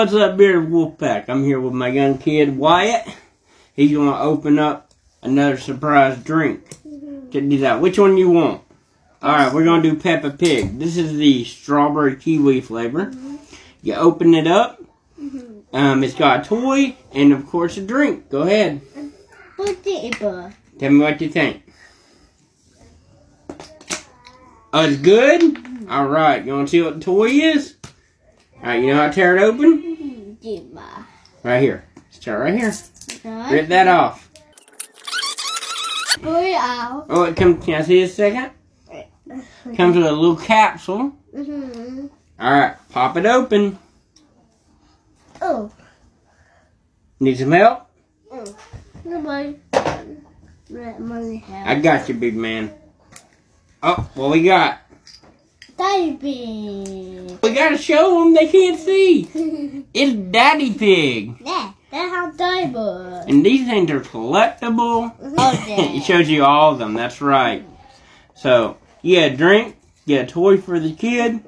What's up, Bearded Wolfpack? I'm here with my young kid, Wyatt. He's going to open up another surprise drink. Check these out. Which one you want? Alright, we're going to do Peppa Pig. This is the strawberry kiwi flavor. You open it up. Um, it's got a toy and, of course, a drink. Go ahead. Tell me what you think. Oh, it's good? Alright, you want to see what the toy is? Alright, you know how to tear it open? Right here. Start right here. Right. Rip that off. Pull it out. Oh, it comes. Can I see a second? Comes with a little capsule. Mm-hmm. All right, pop it open. Oh. Need some help? Oh. Nobody. Let money have. I got you, big man. Oh, what we got? Baby. We gotta show them. They can't see. It's Daddy Pig, yeah, that's how diaper. and these things are collectible. Oh, it shows you all of them. That's right. So you get a drink, get a toy for the kid.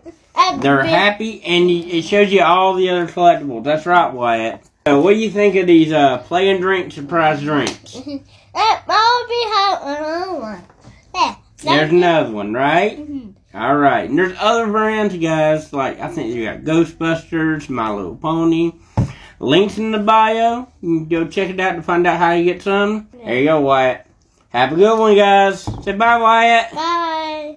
They're happy, and it shows you all the other collectibles. That's right, Wyatt. So, what do you think of these uh, play and drink surprise drinks? That probably have another one. Yeah. There's another one, right? Mhm. All right. And there's other brands, you guys. Like I think you got Ghostbusters, My Little Pony. Links in the bio. You can go check it out to find out how you get some. There you go, Wyatt. Have a good one, guys. Say bye, Wyatt. Bye.